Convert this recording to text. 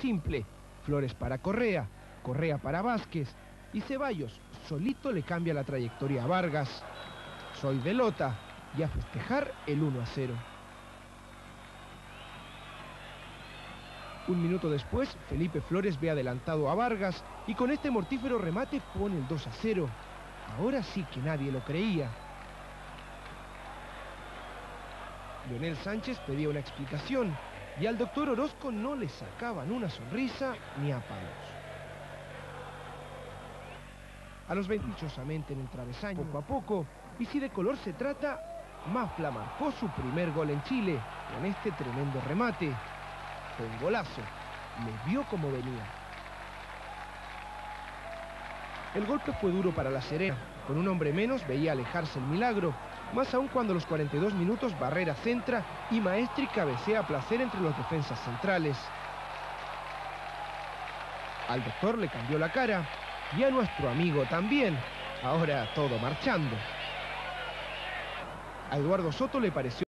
simple. Flores para Correa, Correa para Vázquez y Ceballos solito le cambia la trayectoria a Vargas. Soy de Lota y a festejar el 1 a 0. Un minuto después, Felipe Flores ve adelantado a Vargas y con este mortífero remate pone el 2 a 0. Ahora sí que nadie lo creía. Leonel Sánchez pedía una explicación y al doctor Orozco no le sacaban una sonrisa ni a palos. A los 20 en el travesaño, poco a poco, y si de color se trata, Mafla marcó su primer gol en Chile con este tremendo remate. Fue un golazo, le vio como venía. El golpe fue duro para la Serena. Con un hombre menos veía alejarse el milagro, más aún cuando los 42 minutos Barrera centra y Maestri cabecea placer entre los defensas centrales. Al doctor le cambió la cara y a nuestro amigo también. Ahora todo marchando. A Eduardo Soto le pareció